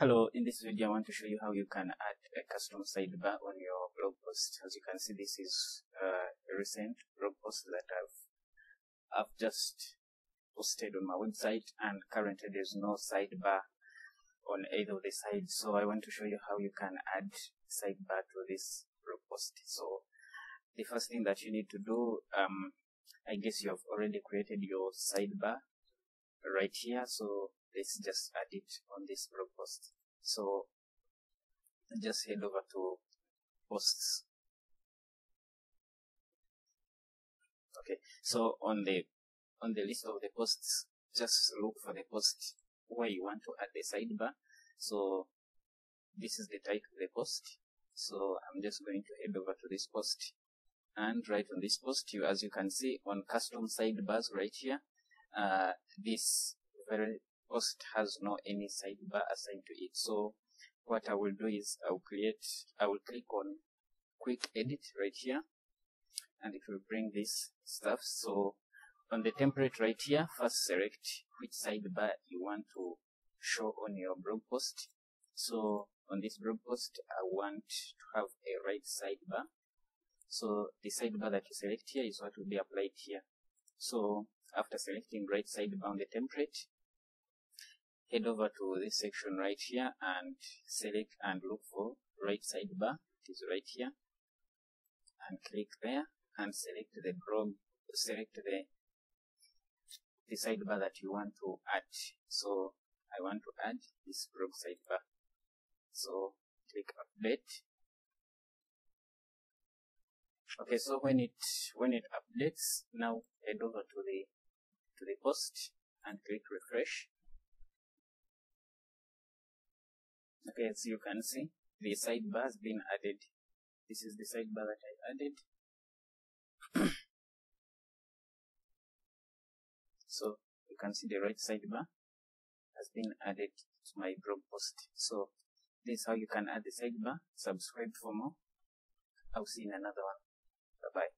Hello, in this video I want to show you how you can add a custom sidebar on your blog post. As you can see, this is uh, a recent blog post that I've, I've just posted on my website and currently there's no sidebar on either of the sides. So I want to show you how you can add sidebar to this blog post. So the first thing that you need to do, um, I guess you have already created your sidebar right here. So let's just add it on this blog post. So just head over to posts. Okay, so on the on the list of the posts, just look for the post where you want to add the sidebar. So this is the title of the post. So I'm just going to head over to this post and right on this post, you as you can see on custom sidebars right here, uh, this very post has no any sidebar assigned to it. So what I will do is I will create, I will click on quick edit right here and it will bring this stuff. So on the template right here, first select which sidebar you want to show on your blog post. So on this blog post, I want to have a right sidebar. So the sidebar that you select here is what will be applied here. So after selecting right sidebar on the template, head over to this section right here and select and look for right sidebar. It is right here. And click there and select the blog, select the, the sidebar that you want to add. So I want to add this blog sidebar. So click update. Okay, so when it when it updates, now head over to the to the post and click refresh. Okay, as you can see, the sidebar has been added. This is the sidebar that I added. so you can see the right sidebar has been added to my blog post. So this is how you can add the sidebar. Subscribe for more. I'll see you in another one. Bye bye.